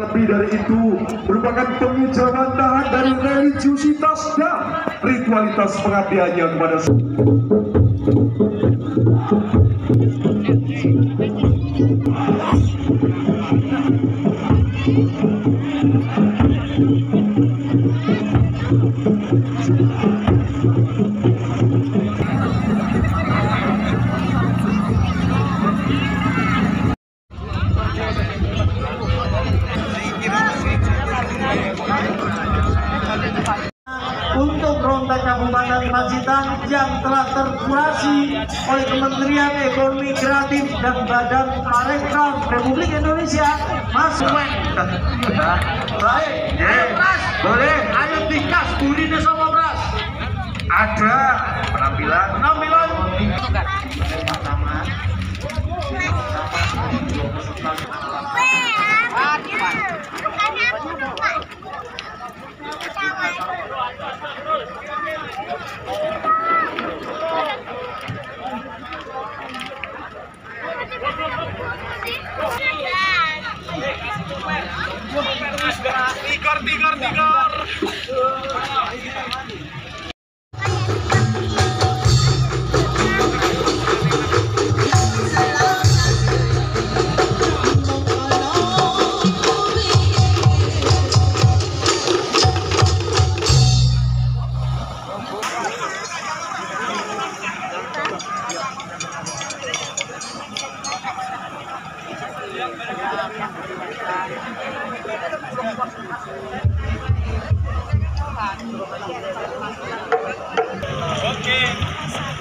Lebih dari itu, merupakan pengucapan tahan dari religiusitas dan ritualitas pengabdiannya kepada Kabupaten Pacitan yang telah terkurasi oleh Kementerian Ekonomi Kreatif dan Badan Parekraf Republik Indonesia Mas Wen. Baik, Mas, boleh. Ayo dikas budi desa Bras. Ada penampilan. Penampilan. Tikar, Okay.